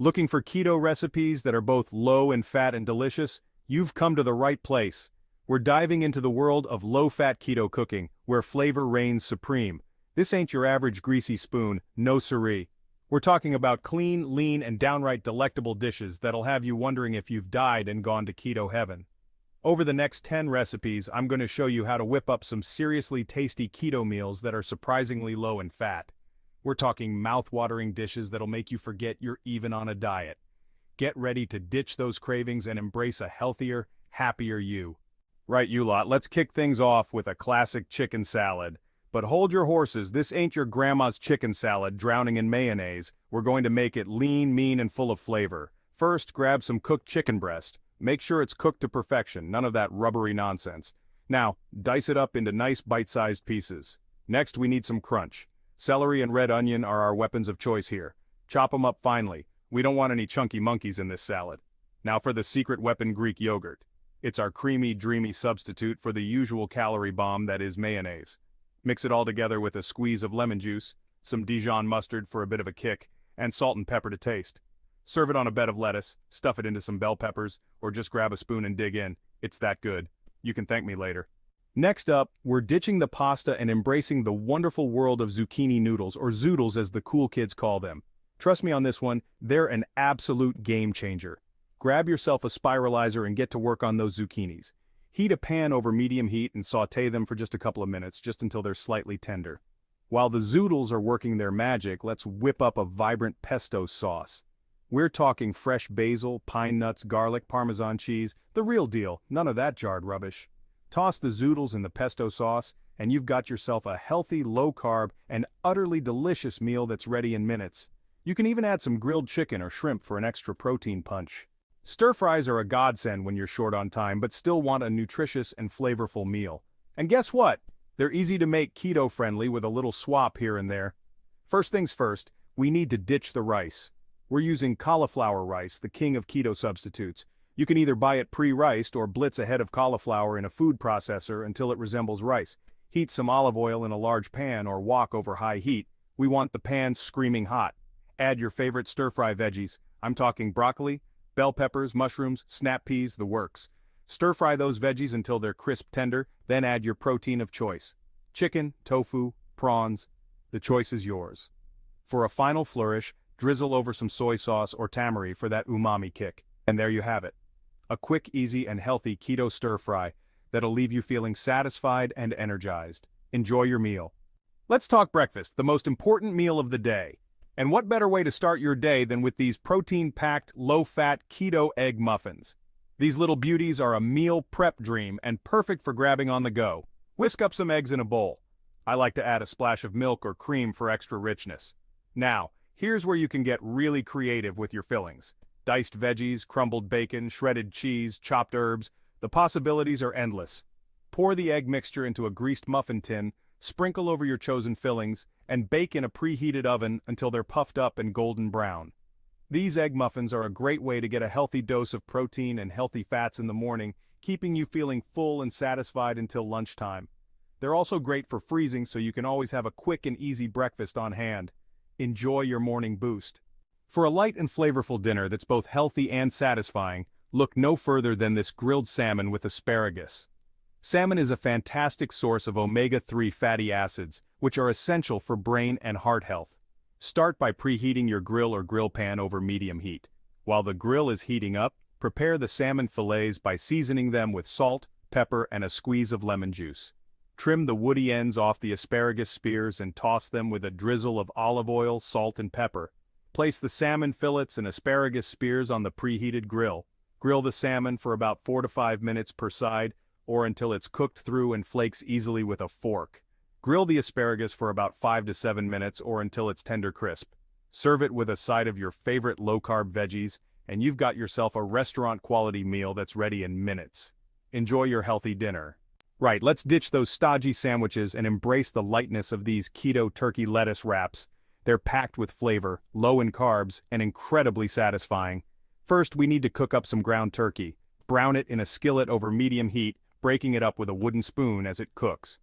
Looking for keto recipes that are both low in fat and delicious? You've come to the right place. We're diving into the world of low-fat keto cooking, where flavor reigns supreme. This ain't your average greasy spoon, no siree. We're talking about clean, lean, and downright delectable dishes that'll have you wondering if you've died and gone to keto heaven. Over the next 10 recipes, I'm going to show you how to whip up some seriously tasty keto meals that are surprisingly low in fat. We're talking mouth-watering dishes that'll make you forget you're even on a diet. Get ready to ditch those cravings and embrace a healthier, happier you. Right you lot, let's kick things off with a classic chicken salad. But hold your horses, this ain't your grandma's chicken salad drowning in mayonnaise. We're going to make it lean, mean, and full of flavor. First, grab some cooked chicken breast. Make sure it's cooked to perfection, none of that rubbery nonsense. Now, dice it up into nice bite-sized pieces. Next, we need some crunch. Celery and red onion are our weapons of choice here. Chop them up finely. We don't want any chunky monkeys in this salad. Now for the secret weapon Greek yogurt. It's our creamy, dreamy substitute for the usual calorie bomb that is mayonnaise. Mix it all together with a squeeze of lemon juice, some Dijon mustard for a bit of a kick, and salt and pepper to taste. Serve it on a bed of lettuce, stuff it into some bell peppers, or just grab a spoon and dig in. It's that good. You can thank me later. Next up, we're ditching the pasta and embracing the wonderful world of zucchini noodles, or zoodles as the cool kids call them. Trust me on this one, they're an absolute game changer. Grab yourself a spiralizer and get to work on those zucchinis. Heat a pan over medium heat and saute them for just a couple of minutes, just until they're slightly tender. While the zoodles are working their magic, let's whip up a vibrant pesto sauce. We're talking fresh basil, pine nuts, garlic, parmesan cheese, the real deal, none of that jarred rubbish. Toss the zoodles in the pesto sauce, and you've got yourself a healthy, low-carb, and utterly delicious meal that's ready in minutes. You can even add some grilled chicken or shrimp for an extra protein punch. Stir fries are a godsend when you're short on time but still want a nutritious and flavorful meal. And guess what? They're easy to make keto-friendly with a little swap here and there. First things first, we need to ditch the rice. We're using cauliflower rice, the king of keto substitutes. You can either buy it pre-riced or blitz a head of cauliflower in a food processor until it resembles rice. Heat some olive oil in a large pan or wok over high heat. We want the pan screaming hot. Add your favorite stir-fry veggies. I'm talking broccoli, bell peppers, mushrooms, snap peas, the works. Stir fry those veggies until they're crisp tender, then add your protein of choice. Chicken, tofu, prawns, the choice is yours. For a final flourish, drizzle over some soy sauce or tamari for that umami kick. And there you have it. A quick, easy, and healthy keto stir fry that'll leave you feeling satisfied and energized. Enjoy your meal. Let's talk breakfast, the most important meal of the day. And what better way to start your day than with these protein-packed, low-fat keto egg muffins? These little beauties are a meal prep dream and perfect for grabbing on the go. Whisk up some eggs in a bowl. I like to add a splash of milk or cream for extra richness. Now, here's where you can get really creative with your fillings. Diced veggies, crumbled bacon, shredded cheese, chopped herbs, the possibilities are endless. Pour the egg mixture into a greased muffin tin, sprinkle over your chosen fillings, and bake in a preheated oven until they're puffed up and golden brown. These egg muffins are a great way to get a healthy dose of protein and healthy fats in the morning, keeping you feeling full and satisfied until lunchtime. They're also great for freezing so you can always have a quick and easy breakfast on hand. Enjoy your morning boost. For a light and flavorful dinner that's both healthy and satisfying, look no further than this grilled salmon with asparagus. Salmon is a fantastic source of omega-3 fatty acids, which are essential for brain and heart health. Start by preheating your grill or grill pan over medium heat. While the grill is heating up, prepare the salmon fillets by seasoning them with salt, pepper, and a squeeze of lemon juice. Trim the woody ends off the asparagus spears and toss them with a drizzle of olive oil, salt, and pepper. Place the salmon fillets and asparagus spears on the preheated grill. Grill the salmon for about 4 to 5 minutes per side, or until it's cooked through and flakes easily with a fork. Grill the asparagus for about 5 to 7 minutes or until it's tender crisp. Serve it with a side of your favorite low-carb veggies, and you've got yourself a restaurant-quality meal that's ready in minutes. Enjoy your healthy dinner. Right, let's ditch those stodgy sandwiches and embrace the lightness of these keto turkey lettuce wraps. They're packed with flavor, low in carbs, and incredibly satisfying. First, we need to cook up some ground turkey. Brown it in a skillet over medium heat, breaking it up with a wooden spoon as it cooks.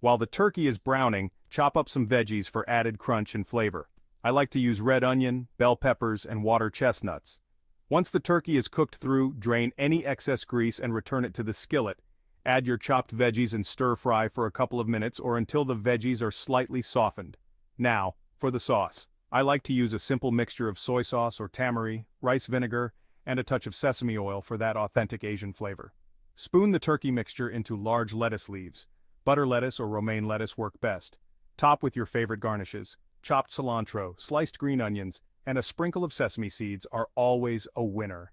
While the turkey is browning, chop up some veggies for added crunch and flavor. I like to use red onion, bell peppers, and water chestnuts. Once the turkey is cooked through, drain any excess grease and return it to the skillet. Add your chopped veggies and stir-fry for a couple of minutes or until the veggies are slightly softened. Now, for the sauce. I like to use a simple mixture of soy sauce or tamari, rice vinegar, and a touch of sesame oil for that authentic Asian flavor. Spoon the turkey mixture into large lettuce leaves. Butter lettuce or romaine lettuce work best. Top with your favorite garnishes. Chopped cilantro, sliced green onions, and a sprinkle of sesame seeds are always a winner.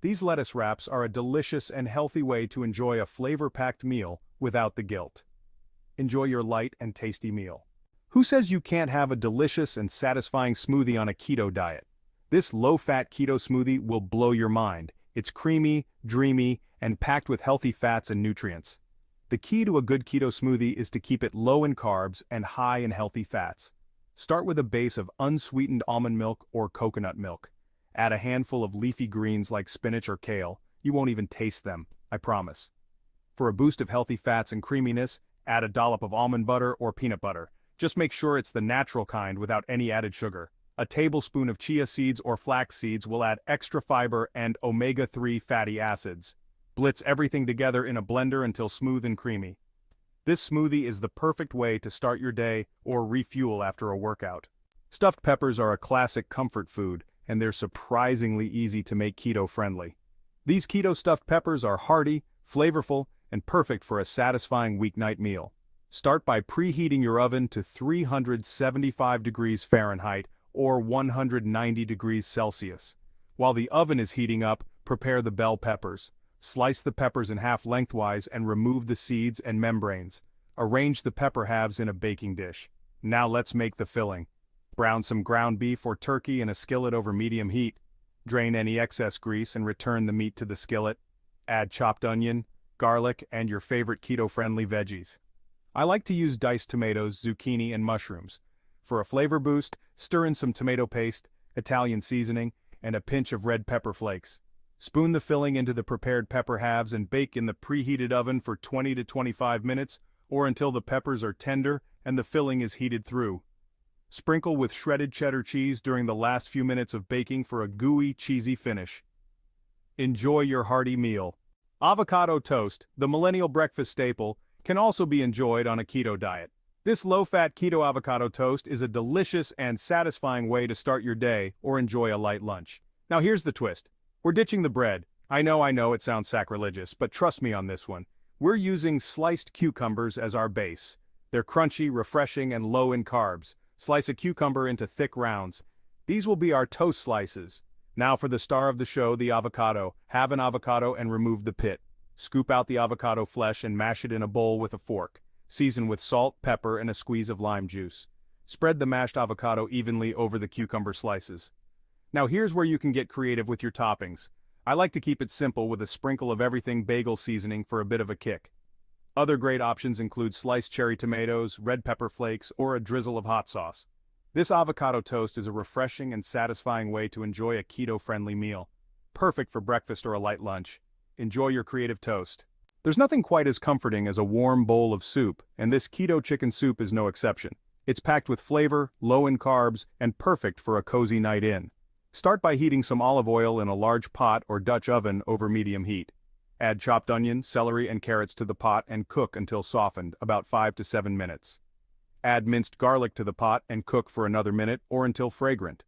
These lettuce wraps are a delicious and healthy way to enjoy a flavor-packed meal without the guilt. Enjoy your light and tasty meal. Who says you can't have a delicious and satisfying smoothie on a keto diet? This low-fat keto smoothie will blow your mind. It's creamy, dreamy, and packed with healthy fats and nutrients. The key to a good keto smoothie is to keep it low in carbs and high in healthy fats. Start with a base of unsweetened almond milk or coconut milk. Add a handful of leafy greens like spinach or kale, you won't even taste them, I promise. For a boost of healthy fats and creaminess, add a dollop of almond butter or peanut butter. Just make sure it's the natural kind without any added sugar. A tablespoon of chia seeds or flax seeds will add extra fiber and omega-3 fatty acids. Blitz everything together in a blender until smooth and creamy. This smoothie is the perfect way to start your day or refuel after a workout. Stuffed peppers are a classic comfort food, and they're surprisingly easy to make keto-friendly. These keto stuffed peppers are hearty, flavorful, and perfect for a satisfying weeknight meal. Start by preheating your oven to 375 degrees Fahrenheit or 190 degrees Celsius. While the oven is heating up, prepare the bell peppers. Slice the peppers in half lengthwise and remove the seeds and membranes. Arrange the pepper halves in a baking dish. Now let's make the filling. Brown some ground beef or turkey in a skillet over medium heat. Drain any excess grease and return the meat to the skillet. Add chopped onion, garlic, and your favorite keto-friendly veggies. I like to use diced tomatoes, zucchini, and mushrooms. For a flavor boost, stir in some tomato paste, Italian seasoning, and a pinch of red pepper flakes. Spoon the filling into the prepared pepper halves and bake in the preheated oven for 20 to 25 minutes or until the peppers are tender and the filling is heated through. Sprinkle with shredded cheddar cheese during the last few minutes of baking for a gooey, cheesy finish. Enjoy your hearty meal. Avocado toast, the millennial breakfast staple, can also be enjoyed on a keto diet. This low-fat keto avocado toast is a delicious and satisfying way to start your day or enjoy a light lunch. Now here's the twist. We're ditching the bread. I know I know it sounds sacrilegious, but trust me on this one. We're using sliced cucumbers as our base. They're crunchy, refreshing, and low in carbs. Slice a cucumber into thick rounds. These will be our toast slices. Now for the star of the show, the avocado. Halve an avocado and remove the pit. Scoop out the avocado flesh and mash it in a bowl with a fork. Season with salt, pepper, and a squeeze of lime juice. Spread the mashed avocado evenly over the cucumber slices. Now here's where you can get creative with your toppings. I like to keep it simple with a sprinkle of everything bagel seasoning for a bit of a kick. Other great options include sliced cherry tomatoes, red pepper flakes, or a drizzle of hot sauce. This avocado toast is a refreshing and satisfying way to enjoy a keto-friendly meal. Perfect for breakfast or a light lunch. Enjoy your creative toast. There's nothing quite as comforting as a warm bowl of soup, and this keto chicken soup is no exception. It's packed with flavor, low in carbs, and perfect for a cozy night in. Start by heating some olive oil in a large pot or Dutch oven over medium heat. Add chopped onion, celery, and carrots to the pot and cook until softened, about 5 to 7 minutes. Add minced garlic to the pot and cook for another minute or until fragrant.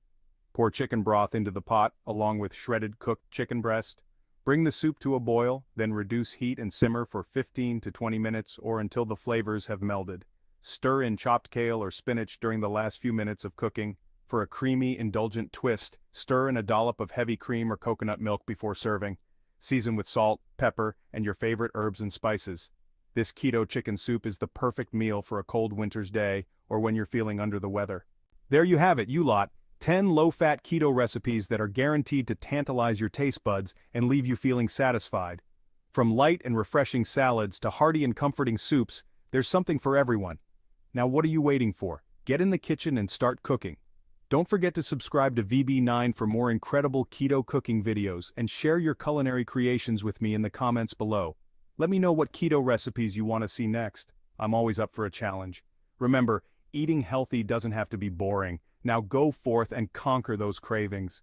Pour chicken broth into the pot along with shredded cooked chicken breast. Bring the soup to a boil, then reduce heat and simmer for 15 to 20 minutes or until the flavors have melded. Stir in chopped kale or spinach during the last few minutes of cooking, for a creamy, indulgent twist, stir in a dollop of heavy cream or coconut milk before serving. Season with salt, pepper, and your favorite herbs and spices. This keto chicken soup is the perfect meal for a cold winter's day or when you're feeling under the weather. There you have it, you lot. 10 low-fat keto recipes that are guaranteed to tantalize your taste buds and leave you feeling satisfied. From light and refreshing salads to hearty and comforting soups, there's something for everyone. Now what are you waiting for? Get in the kitchen and start cooking. Don't forget to subscribe to VB9 for more incredible keto cooking videos and share your culinary creations with me in the comments below. Let me know what keto recipes you want to see next. I'm always up for a challenge. Remember, eating healthy doesn't have to be boring, Now go forth and conquer those cravings.